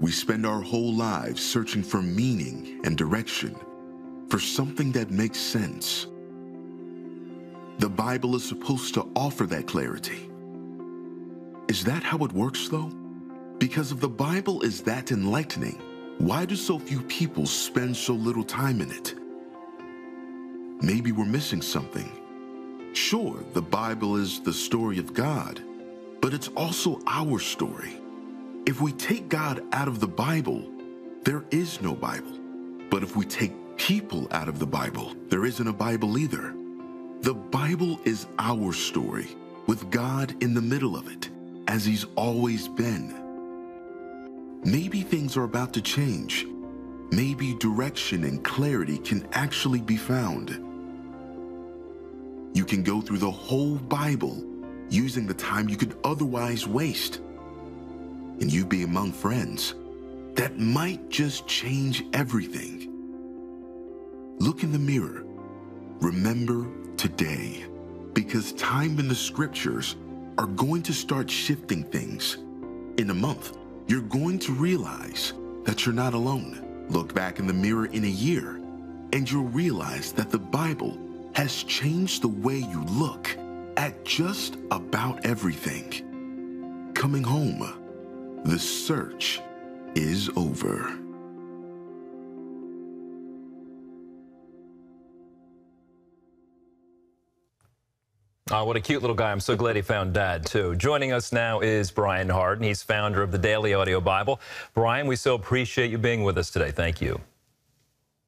We spend our whole lives searching for meaning and direction, for something that makes sense. The Bible is supposed to offer that clarity. Is that how it works, though? Because if the Bible is that enlightening, why do so few people spend so little time in it? Maybe we're missing something. Sure, the Bible is the story of God, but it's also our story. If we take God out of the Bible, there is no Bible. But if we take people out of the Bible, there isn't a Bible either. The Bible is our story, with God in the middle of it, as He's always been. Maybe things are about to change. Maybe direction and clarity can actually be found. You can go through the whole Bible using the time you could otherwise waste. And you be among friends that might just change everything. Look in the mirror. Remember today, because time in the scriptures are going to start shifting things. In a month, you're going to realize that you're not alone. Look back in the mirror in a year, and you'll realize that the Bible has changed the way you look at just about everything. Coming home, the search is over. Oh, what a cute little guy. I'm so glad he found dad, too. Joining us now is Brian Hardin. He's founder of the Daily Audio Bible. Brian, we so appreciate you being with us today. Thank you.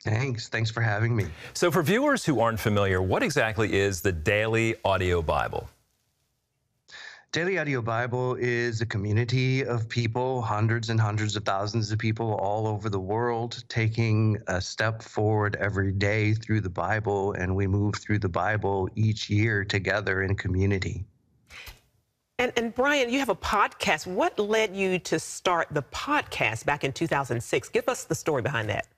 Thanks. Thanks for having me. So, for viewers who aren't familiar, what exactly is the Daily Audio Bible? Daily Audio Bible is a community of people, hundreds and hundreds of thousands of people all over the world, taking a step forward every day through the Bible. And we move through the Bible each year together in community. And, and Brian, you have a podcast. What led you to start the podcast back in 2006? Give us the story behind that.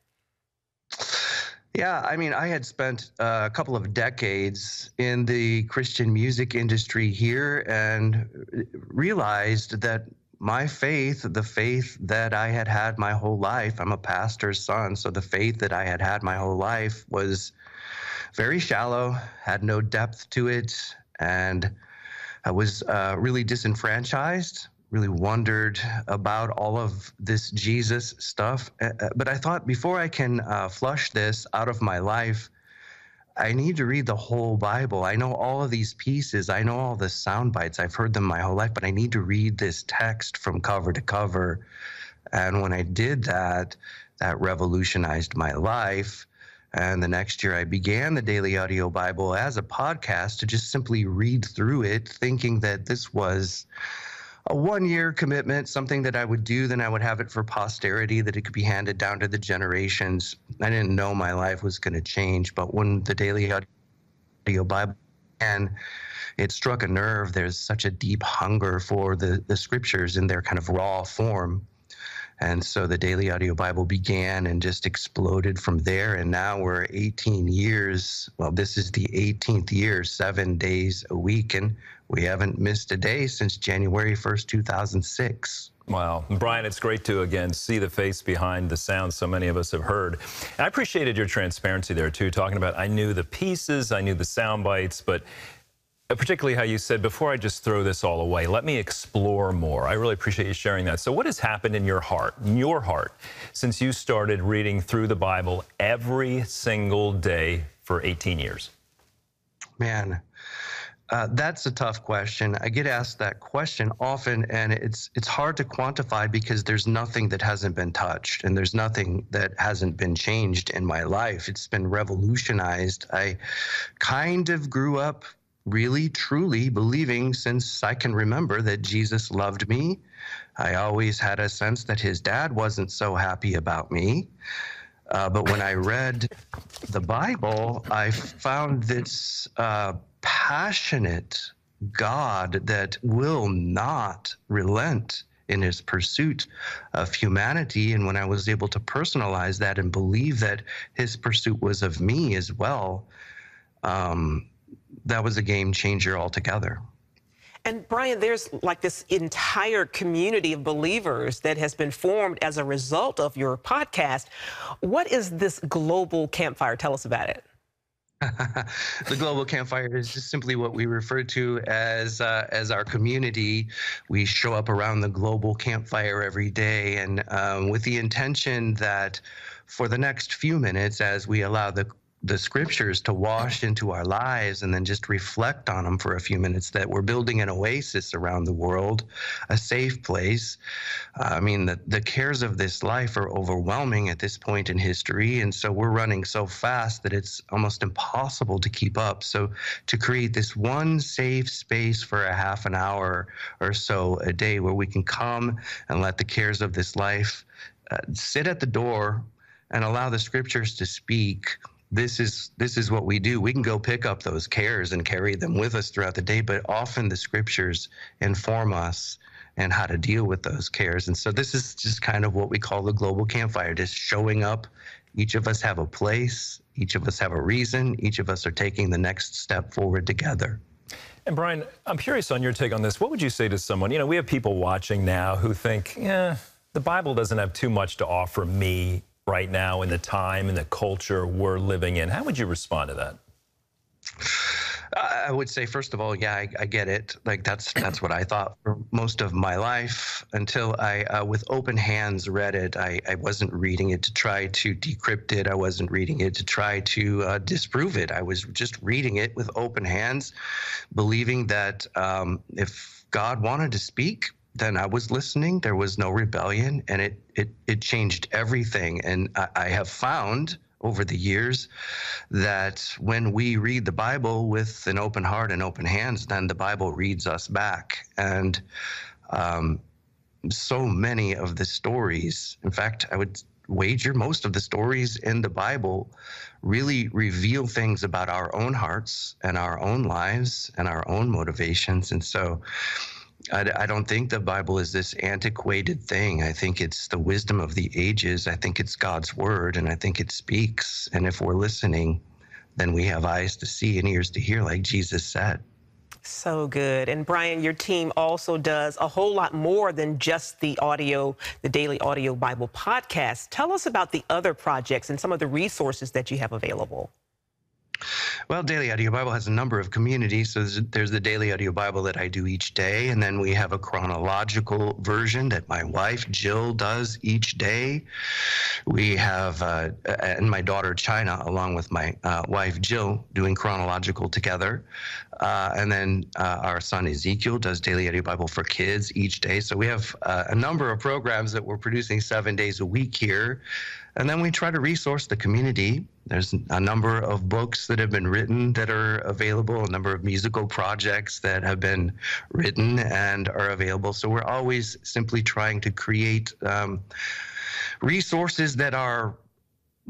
Yeah, I mean, I had spent uh, a couple of decades in the Christian music industry here and realized that my faith, the faith that I had had my whole life, I'm a pastor's son, so the faith that I had had my whole life was very shallow, had no depth to it, and I was uh, really disenfranchised really wondered about all of this Jesus stuff. Uh, uh, but I thought before I can uh, flush this out of my life, I need to read the whole Bible. I know all of these pieces. I know all the sound bites. I've heard them my whole life, but I need to read this text from cover to cover. And when I did that, that revolutionized my life. And the next year, I began the Daily Audio Bible as a podcast to just simply read through it, thinking that this was a one year commitment, something that I would do, then I would have it for posterity, that it could be handed down to the generations. I didn't know my life was going to change, but when the Daily Audio Bible and it struck a nerve. There's such a deep hunger for the, the scriptures in their kind of raw form. And so the Daily Audio Bible began and just exploded from there. And now we're 18 years. Well, this is the 18th year, seven days a week. And we haven't missed a day since January 1st, 2006. Wow. Brian, it's great to again see the face behind the sound so many of us have heard. I appreciated your transparency there too, talking about I knew the pieces, I knew the sound bites, but particularly how you said, before I just throw this all away, let me explore more. I really appreciate you sharing that. So, what has happened in your heart, in your heart, since you started reading through the Bible every single day for 18 years? Man, uh, that's a tough question. I get asked that question often, and it's it's hard to quantify because there's nothing that hasn't been touched, and there's nothing that hasn't been changed in my life. It's been revolutionized. I kind of grew up really truly believing since I can remember that Jesus loved me. I always had a sense that his dad wasn't so happy about me. Uh, but when I read the Bible, I found this uh, passionate God that will not relent in his pursuit of humanity. And when I was able to personalize that and believe that his pursuit was of me as well, um, that was a game changer altogether. And Brian, there's like this entire community of believers that has been formed as a result of your podcast. What is this global campfire? Tell us about it. the global campfire is just simply what we refer to as uh, as our community. We show up around the global campfire every day, and um, with the intention that for the next few minutes, as we allow the the scriptures to wash into our lives and then just reflect on them for a few minutes that we're building an oasis around the world, a safe place. I mean, the, the cares of this life are overwhelming at this point in history. And so we're running so fast that it's almost impossible to keep up. So to create this one safe space for a half an hour or so a day where we can come and let the cares of this life uh, sit at the door and allow the scriptures to speak this is this is what we do. We can go pick up those cares and carry them with us throughout the day, but often the scriptures inform us and how to deal with those cares. And so this is just kind of what we call the global campfire, just showing up. Each of us have a place, each of us have a reason, each of us are taking the next step forward together. And Brian, I'm curious on your take on this. What would you say to someone? You know, we have people watching now who think, yeah, the Bible doesn't have too much to offer me right now in the time and the culture we're living in. How would you respond to that? I would say, first of all, yeah, I, I, get it. Like that's that's what I thought for most of my life until I, uh, with open hands, read it. I, I wasn't reading it to try to decrypt it. I wasn't reading it to try to uh, disprove it. I was just reading it with open hands, believing that um, if God wanted to speak, then I was listening. There was no rebellion, and it it it changed everything. And I, I have found over the years that when we read the Bible with an open heart and open hands, then the Bible reads us back. And um, so many of the stories, in fact, I would wager most of the stories in the Bible really reveal things about our own hearts and our own lives and our own motivations. And so I, I, don't think the Bible is this antiquated thing. I think it's the wisdom of the ages. I think it's God's word, and I think it speaks. And if we're listening, then we have eyes to see and ears to hear, like Jesus said. So good. And Brian, your team also does a whole lot more than just the audio, the Daily Audio Bible podcast. Tell us about the other projects and some of the resources that you have available. Well, Daily Audio Bible has a number of communities. So there's, the Daily Audio Bible that I do each day, and then we have a chronological version that my wife Jill does each day. We have uh, and my daughter China, along with my uh, wife Jill, doing chronological together. Uh, and then uh, our son Ezekiel does Daily Audio Bible for kids each day. So we have uh, a number of programs that we're producing seven days a week here. And then we try to resource the community. There's a number of books that have been written that are available, a number of musical projects that have been written and are available. So we're always simply trying to create um, resources that are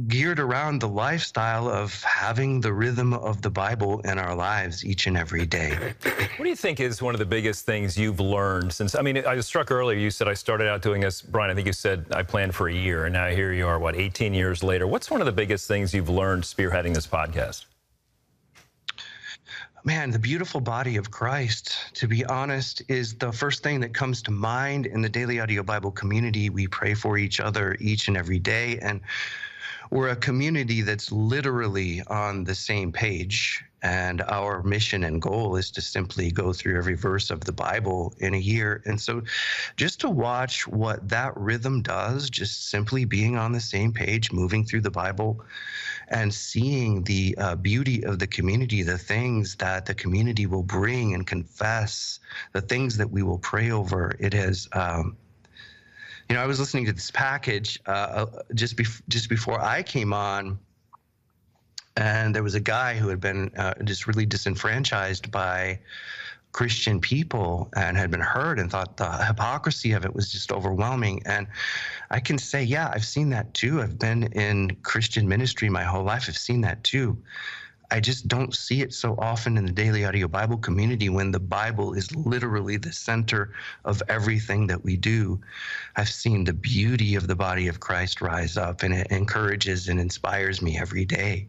geared around the lifestyle of having the rhythm of the Bible in our lives each and every day. What do you think is one of the biggest things you've learned since? I mean, I was struck earlier. You said I started out doing this, Brian. I think you said I planned for a year, and now here you are. What, 18 years later? What's one of the biggest things you've learned spearheading this podcast? Man, the beautiful body of Christ, to be honest, is the first thing that comes to mind in the Daily Audio Bible community. We pray for each other each and every day. And we're a community that's literally on the same page. And our mission and goal is to simply go through every verse of the Bible in a year. And so just to watch what that rhythm does, just simply being on the same page, moving through the Bible, and seeing the uh, beauty of the community, the things that the community will bring and confess, the things that we will pray over, it has. Um, you know, I was listening to this package uh, uh, just bef- just before I came on, and there was a guy who had been uh, just really disenfranchised by Christian people and had been hurt and thought the hypocrisy of it was just overwhelming. And I can say, yeah, I've seen that too. I've been in Christian ministry my whole life. I've seen that too. I just don't see it so often in the daily audio Bible community when the Bible is literally the center of everything that we do. I've seen the beauty of the body of Christ rise up, and it encourages and inspires me every day.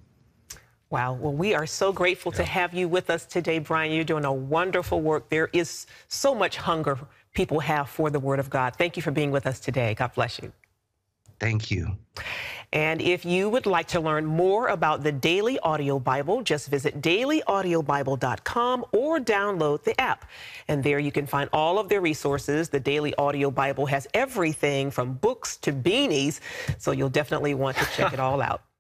Wow. Well, we are so grateful yeah. to have you with us today, Brian. You're doing a wonderful work. There is so much hunger people have for the Word of God. Thank you for being with us today. God bless you. Thank you. And if you would like to learn more about the Daily Audio Bible, just visit dailyaudiobible.com or download the app. And there you can find all of their resources. The Daily Audio Bible has everything from books to beanies, so you'll definitely want to check it all out.